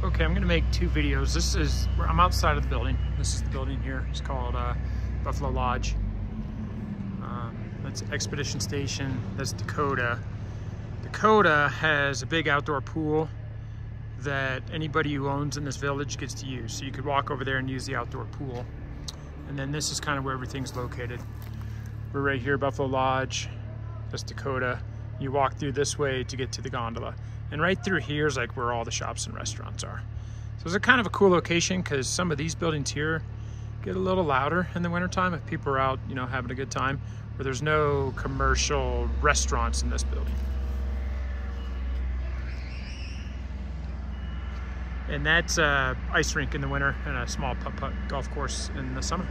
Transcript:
Okay, I'm gonna make two videos. This is, I'm outside of the building. This is the building here. It's called uh, Buffalo Lodge. Um, that's Expedition Station. That's Dakota. Dakota has a big outdoor pool that anybody who owns in this village gets to use. So you could walk over there and use the outdoor pool. And then this is kind of where everything's located. We're right here, Buffalo Lodge. That's Dakota. You walk through this way to get to the gondola. And right through here is like where all the shops and restaurants are. So it's a kind of a cool location because some of these buildings here get a little louder in the wintertime if people are out, you know, having a good time, where there's no commercial restaurants in this building. And that's a ice rink in the winter and a small putt-putt golf course in the summer.